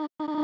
Uh...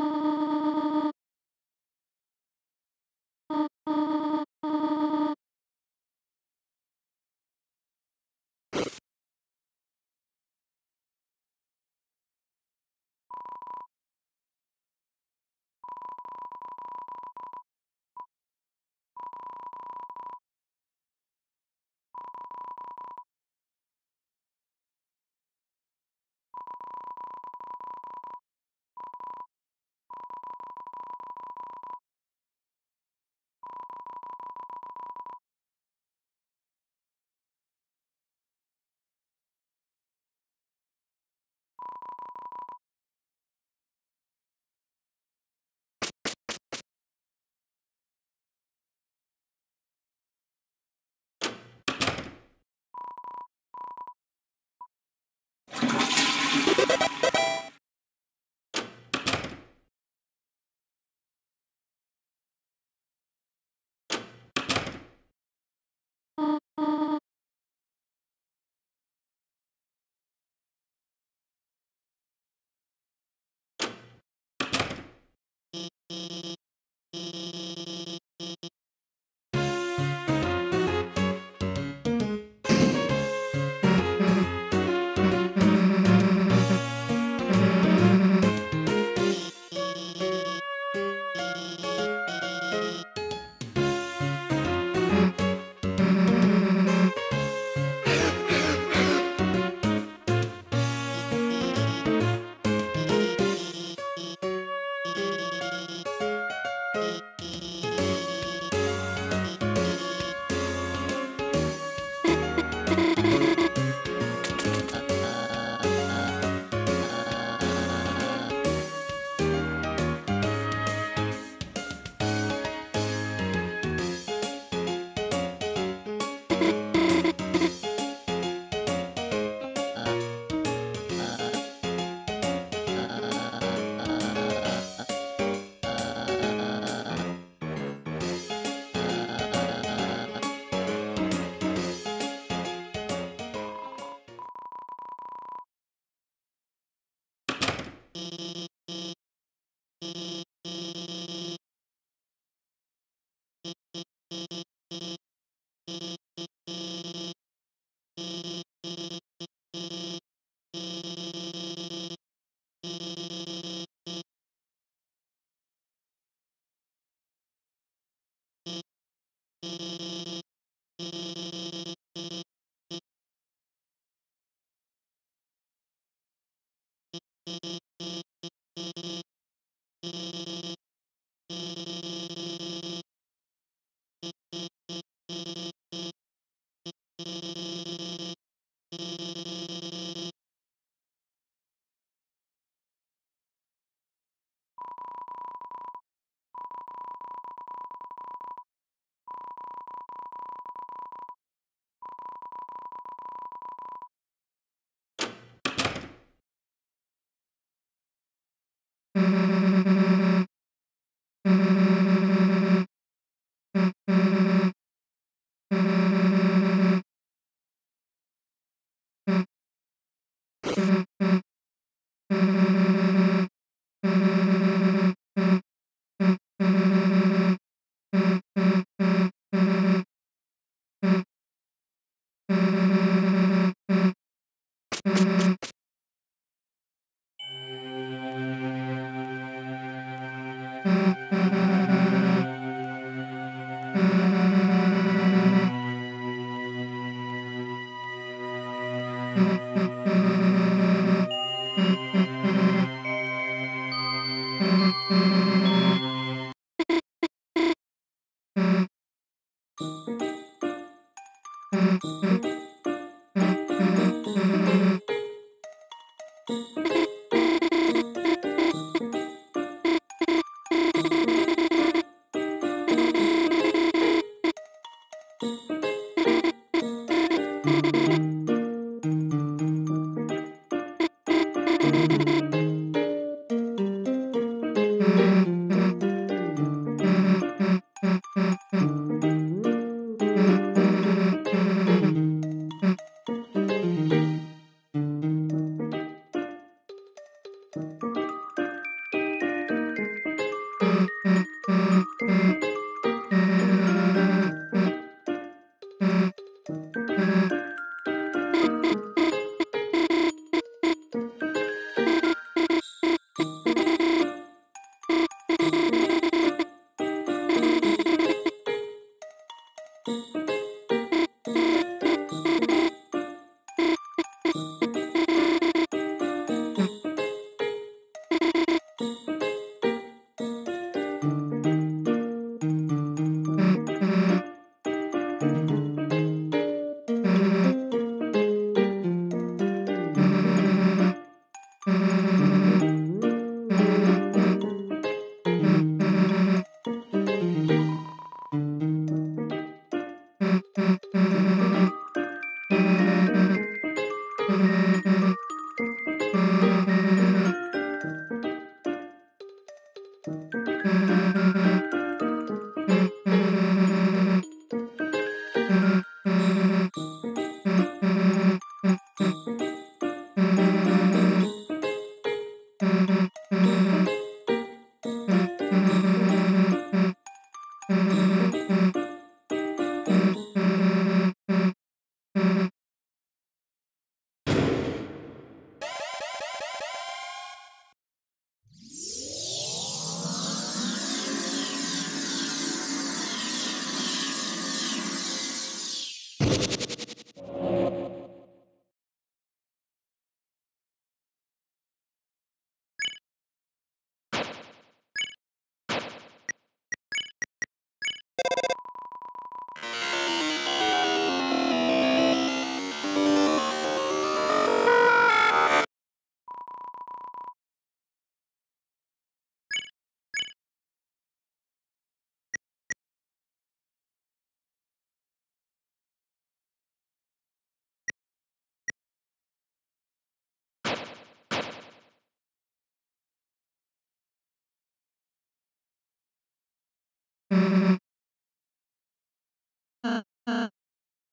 Uh...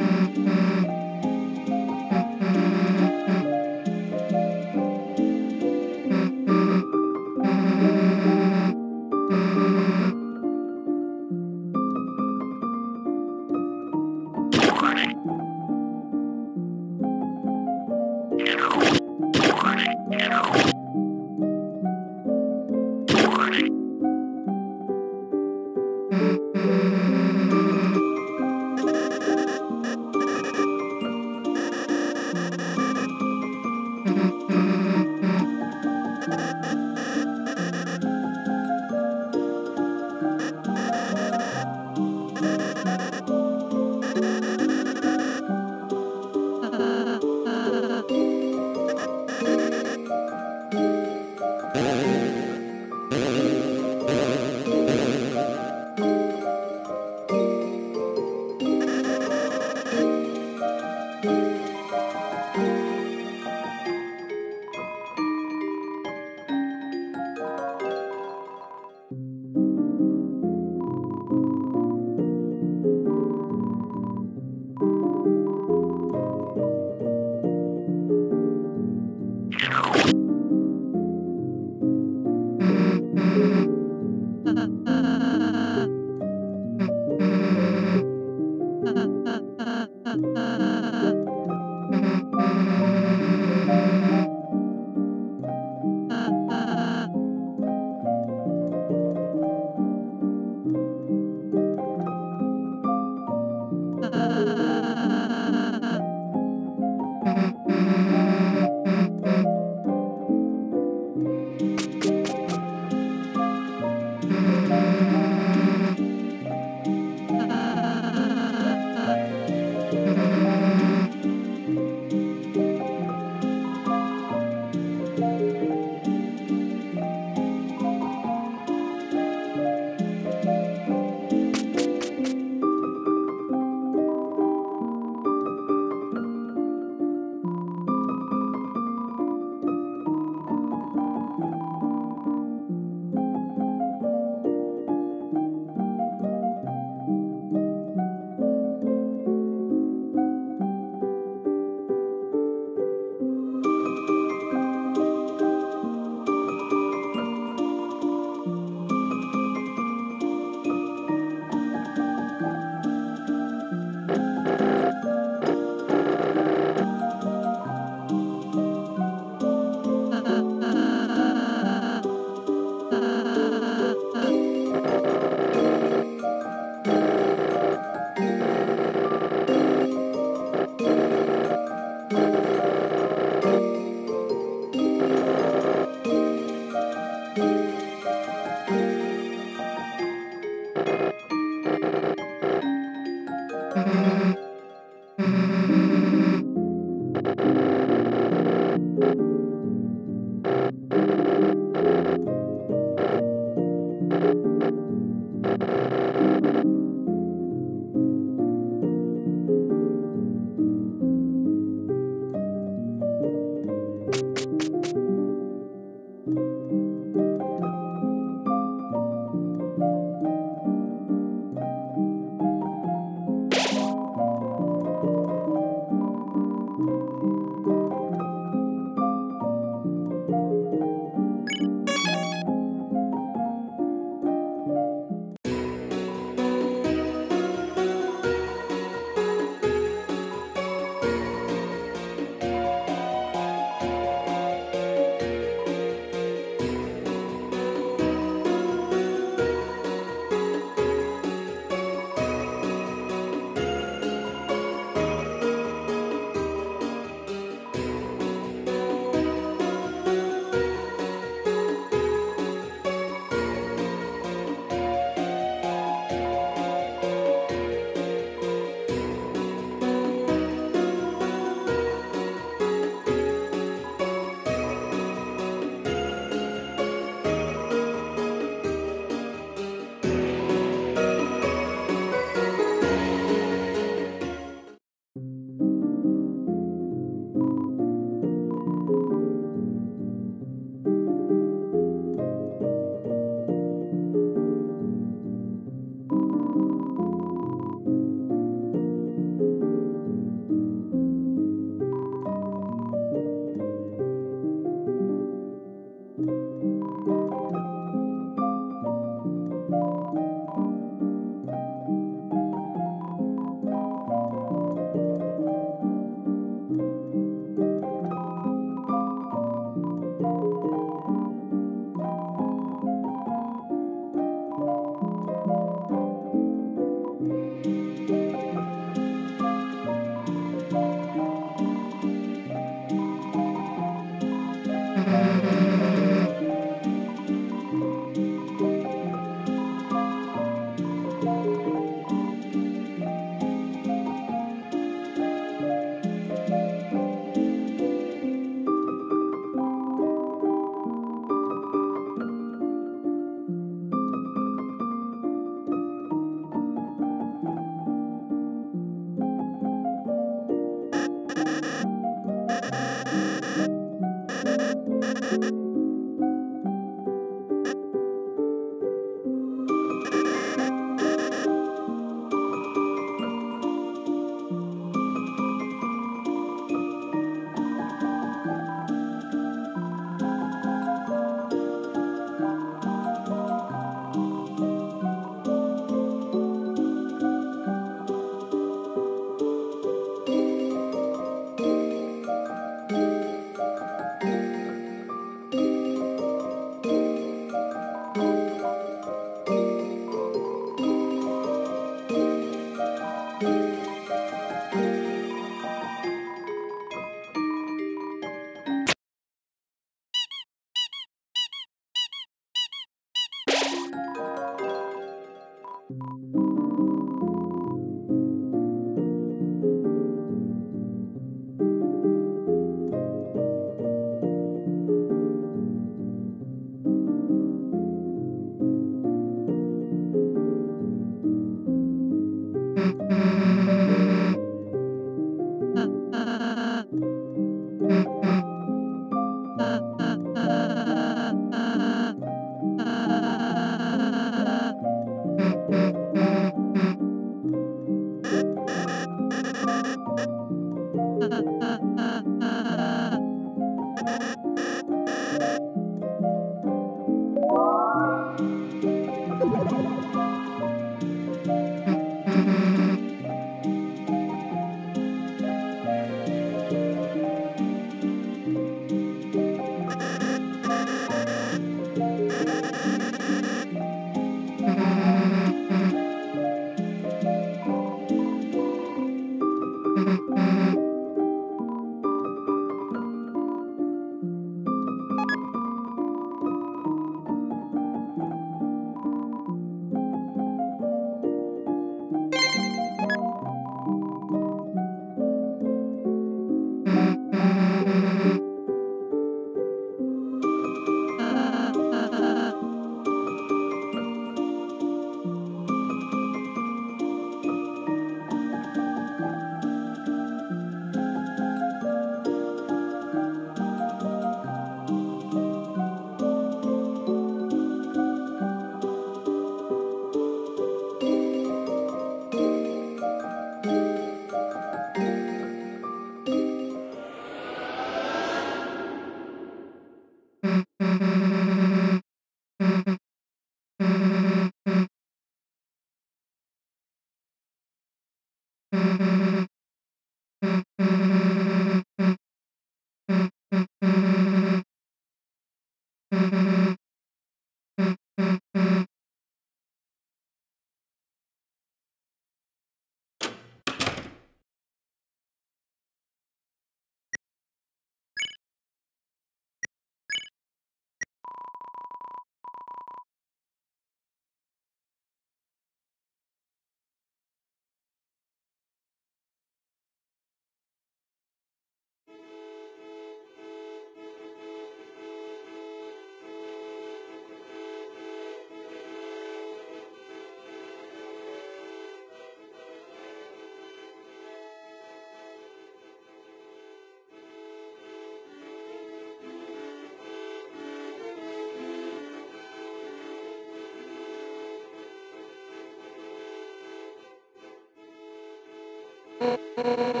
Yeah.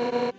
you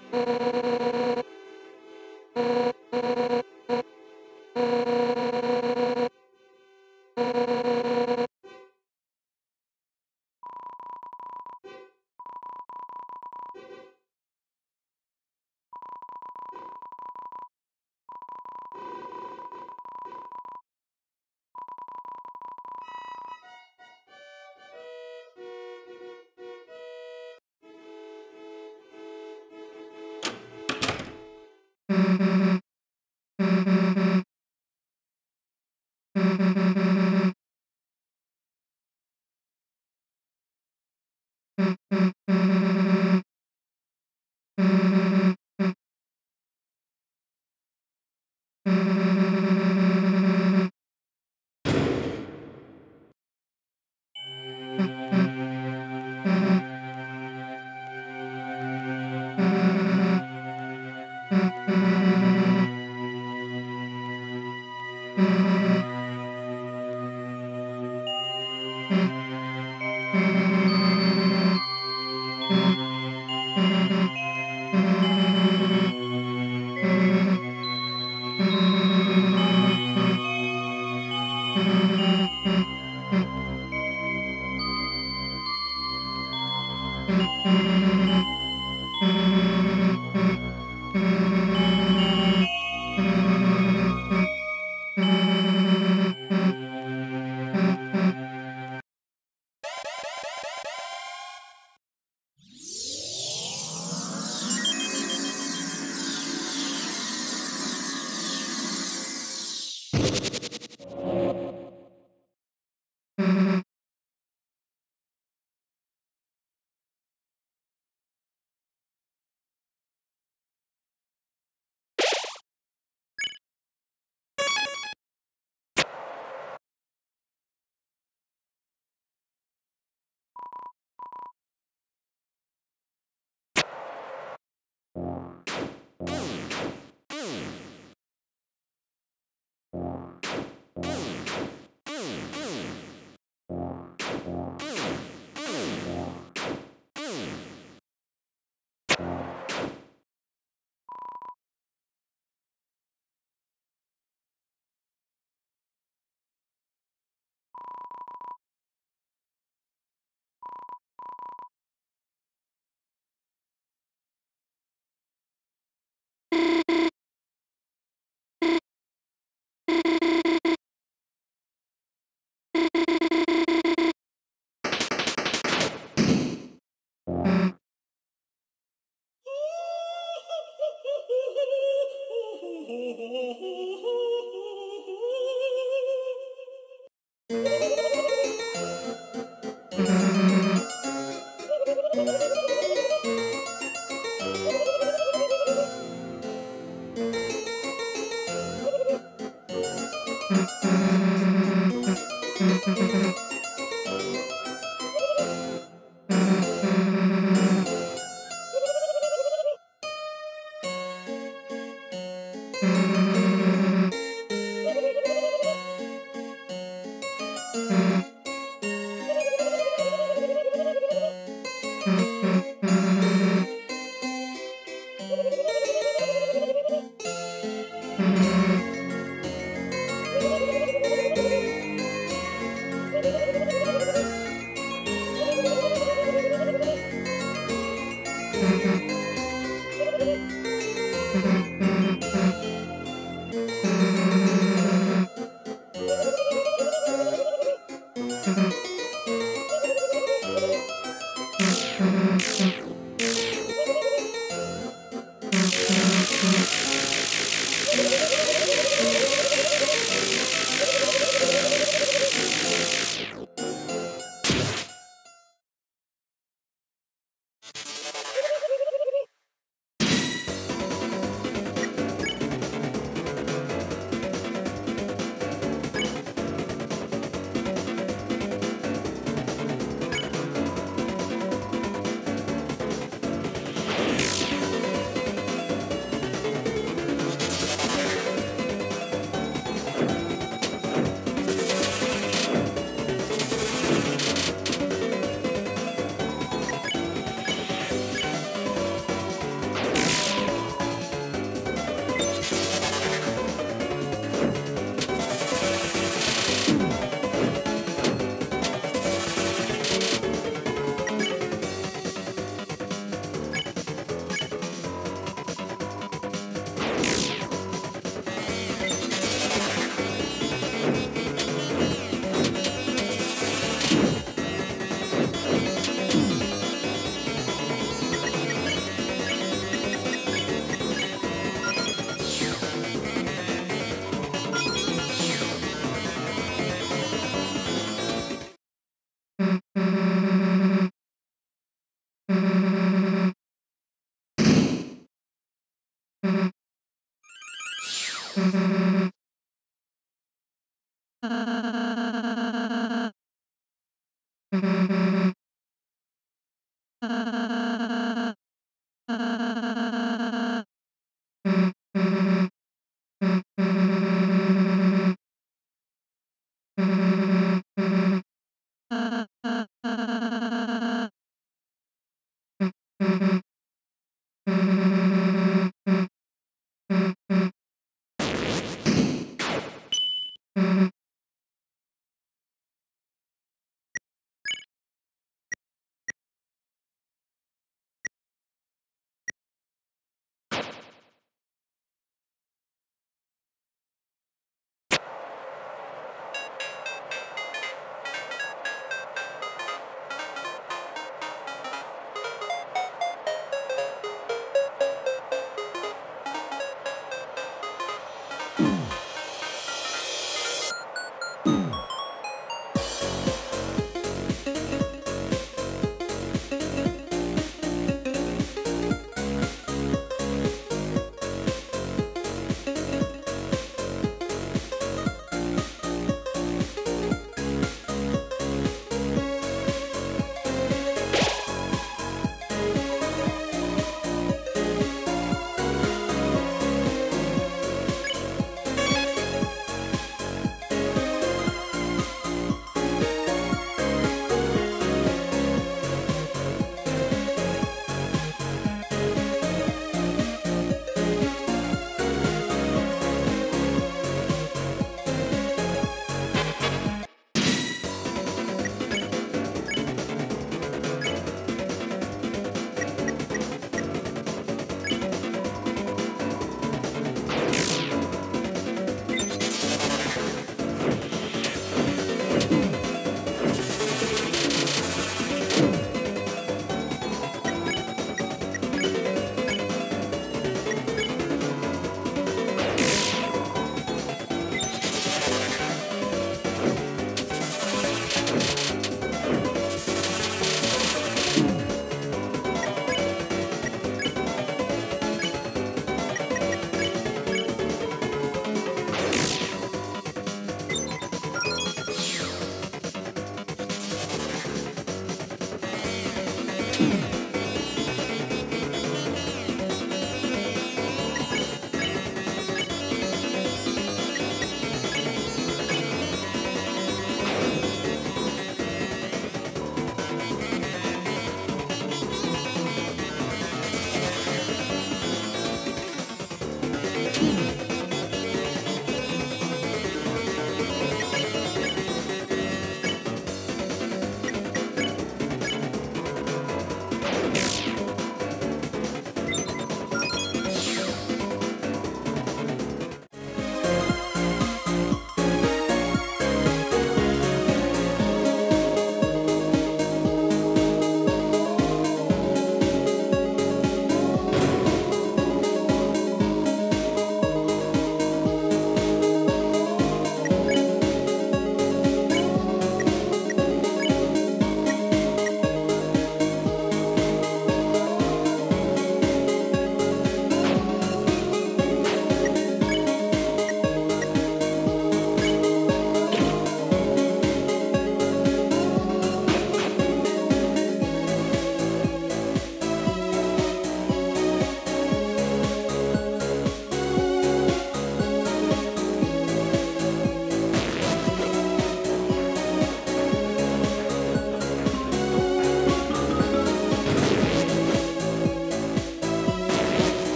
Música